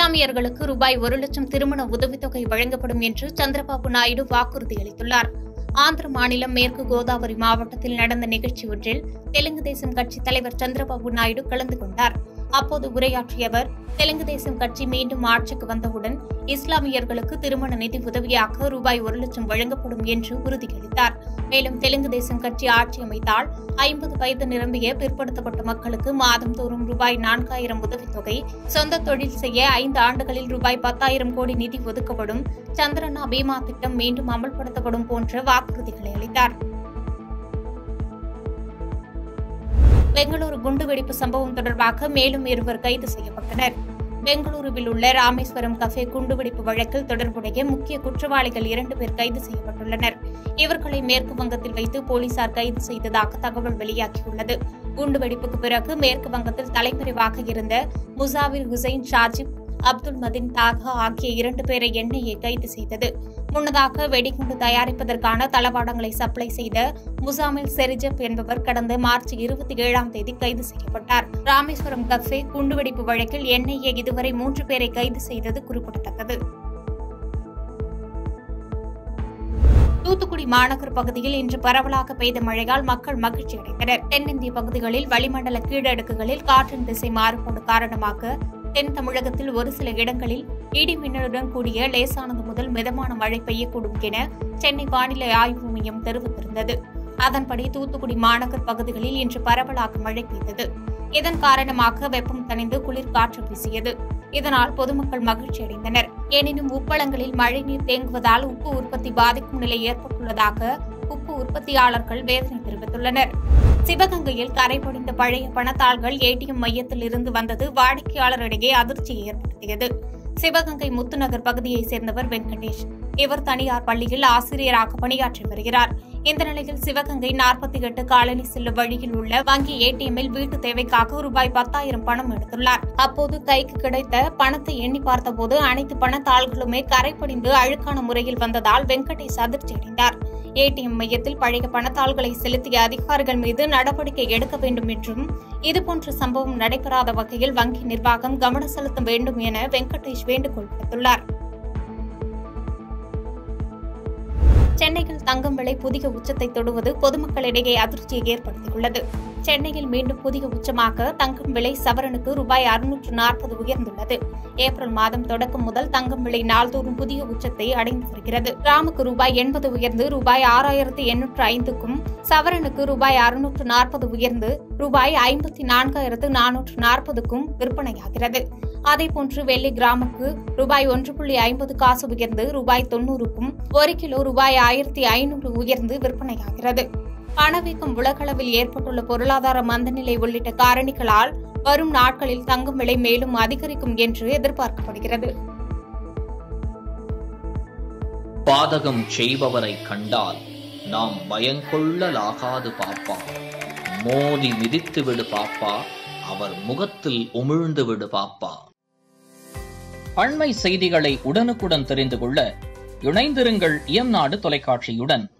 இஸ்லாமியர்களுக்கு ரூபாய் ஒரு லட்சம் திருமண உதவித்தொகை வழங்கப்படும் என்று சந்திரபாபு நாயுடு வாக்குறுதி அளித்துள்ளார். ஆந்திர மாநிலம் மேற்கு கோதாவரி மாவட்டத்தில் நடந்த நிகழ்ச்சி ஒன்றில் தெலுங்கு தேசம் கட்சி தலைவர் சந்திரபாபு நாயுடு கலந்து கொண்டார். அப்போது உரையாற்றிய அவர் தெலுங்கு தேசம் கட்சி மீண்டும் ஆட்சிக்கு வந்தவுடன் இஸ்லாமியர்களுக்கு திருமண நிதி உதவியாக ரூபாய் ஒரு லட்சம் வழங்கப்படும் என்று உறுதியளித்தார். மேலும் தெலுங்கு தேசம் கட்சி ஆட்சி அமைத்தால் ஐம்பது வயது நிரம்பிய பிற்படுத்தப்பட்ட மக்களுக்கு மாதந்தோறும் ரூபாய் நான்காயிரம் உதவித்தொகை சொந்த தொழில் செய்ய ஐந்து ஆண்டுகளில் ரூபாய் பத்தாயிரம் கோடி நிதி ஒதுக்கப்படும் சந்திரனா பீமா திட்டம் மீண்டும் அமல்படுத்தப்படும் போன்ற வாக்குறுதிகளை அளித்தார். பெங்களூரு குண்டுவெடிப்பு சம்பவம் தொடர்பாக மேலும் இருவர் கைது செய்யப்பட்டனர். பெங்களூருவில் உள்ள ராமேஸ்வரம் கஃபே குண்டுவெடிப்பு வழக்கில் தொடர்புடைய முக்கிய குற்றவாளிகள் இரண்டு பேர் கைது செய்யப்பட்டுள்ளனர். இவர்களை மேற்கு வங்கத்தில் வைத்து போலீசார் கைது செய்ததாக தகவல் வெளியாகியுள்ளது. குண்டுவெடிப்புக்கு பிறகு மேற்கு வங்கத்தில் தலைமறைவாக இருந்த முசாவிர் ஹுசைன் ஷாஜிப் அப்துல் மதின் தாகா ஆகிய இரண்டு பேரை என்ஐஏ கைது செய்தது. முன்னதாக வெடிகுண்டு தயாரிப்பதற்கான தளவாடங்களை சப்ளை செய்த முசாமில் செரிஜப் என்பவர் கடந்த மார்ச் இருபத்தி ஏழாம் தேதி கைது செய்யப்பட்டார். ராமேஸ்வரம் கஃபே குண்டுவெடிப்பு வழக்கில் என்ஐஏ இதுவரை மூன்று பேரை கைது செய்தது குறிப்பிடத்தக்கது. தூத்துக்குடி மாநகர் பகுதியில் இன்று பரவலாக பெய்த மழையால் மக்கள் மகிழ்ச்சி அடைந்தனர். தென்னிந்திய பகுதிகளில் வளிமண்டல கீழடுக்குகளில் காற்றின் திசை மாறுபாடு காரணமாக தென் தமிழகத்தில் ஒரு சில இடங்களில் இடி மின்னலுடன் கூடிய லேசானது முதல் மிதமான மழை பெய்யக்கூடும் என சென்னை வானிலை ஆய்வு மையம் தெரிவித்திருந்தது. அதன்படி தூத்துக்குடி மாநகர் பகுதிகளில் இன்று பரவலாக மழை பெய்தது. இதன் காரணமாக வெப்பம் தணிந்து குளிர் காற்று வீசியது. இதனால் பொதுமக்கள் மகிழ்ச்சி அடைந்தனர். எனினும் உப்பளங்களில் மழைநீர் தேங்குவதால் உப்பு உற்பத்தி பாதிக்கும் நிலை ஏற்பட்டுள்ளதாக உப்பு உற்பத்தியாளர்கள் வேதனை தெரிவித்துள்ளனர். சிவகங்கையில் கரைபடிந்த பழைய பணத்தாள்கள் ஏடிஎம் மையத்தில் இருந்து வந்தது வாடிக்கையாளரிடையே அதிர்ச்சியை ஏற்படுத்தியது. சிவகங்கை முத்துநகர் பகுதியைச் சேர்ந்தவர் வெங்கடேஷ். இவர் தனியார் பள்ளியில் ஆசிரியராக பணியாற்றி வருகிறார். இந்த நிலையில் சிவகங்கை நாற்பத்தி எட்டு காலனி செல்லும் வழியில் உள்ள வங்கி ஏடிஎம்மில் வீட்டு தேவைக்காக ரூபாய் பத்தாயிரம் பணம் எடுத்துள்ளார். அப்போது கைக்கு கிடைத்த பணத்தை எண்ணி பார்த்தபோது அனைத்து பணத்தாள்களுமே கரைப்படிந்து அழுக்கான முறையில் வந்ததால் வெங்கடேஷ் அதிர்ச்சியடைந்தார். ஏடிஎம் மையத்தில் பழைய பணத்தாள்களை செலுத்திய அதிகாரிகள் மீது நடவடிக்கை எடுக்க வேண்டும் என்றும் இதுபோன்ற சம்பவம் நடைபெறாத வகையில் வங்கி நிர்வாகம் கவனம் செலுத்த வேண்டும் என வெங்கடேஷ் வேண்டுகோள் விடுத்துள்ளார். சென்னையில் தங்கம் விலை புதிய உச்சத்தை தொடுவது பொதுமக்களிடையே அதிர்ச்சியை ஏற்படுத்தியுள்ளது. சென்னையில் மீண்டும் புதிய உச்சமாக தங்கம் விலை சவரனுக்கு ரூபாய் அறுநூற்று நாற்பது உயர்ந்துள்ளது. ஏப்ரல் மாதம் தொடக்கம் முதல் தங்கம் விலை நாள்தோறும் புதிய உச்சத்தை அடைந்து வருகிறது. கிராமுக்கு ரூபாய் எண்பது உயர்ந்து ரூபாய் ஆறாயிரத்து எண்ணூற்று ஐந்துக்கும் சவரனுக்கு ரூபாய் அறுநூற்று நாற்பது உயர்ந்து ரூபாய் ஐம்பத்தி நான்காயிரத்து நானூற்று நாற்பதுக்கும் விற்பனையாகிறது. அதேபோன்று வெள்ளி கிராமுக்கு ரூபாய் ஒன்று புள்ளி ஐம்பது காசு உயர்ந்து ரூபாய் தொன்னூறுக்கும் ஒரு கிலோ ரூபாய் ஆயிரத்தி ஐநூறு உயர்ந்து விற்பனையாகிறது. பணவீக்கம் உலகளவில் ஏற்பட்டுள்ள பொருளாதார மந்தநிலை உள்ளிட்ட காரணிகளால் வரும் நாட்களில் தங்கும் விலை மேலும் அதிகரிக்கும் என்று எதிர்பார்க்கப்படுகிறது. பாதகம் செய்பவரை கண்டால் நாம் பயங்கொள்ளலாகாது பாப்பா. மோதி மிதித்து விடு பாப்பா அவர் முகத்தில் உமிழ்ந்து விடு பாப்பா. அண்மை செய்திகளை உடனுக்குடன் தெரிந்து கொள்ள இணைந்திருங்கள் இயம்நாடு தொலைக்காட்சியுடன்.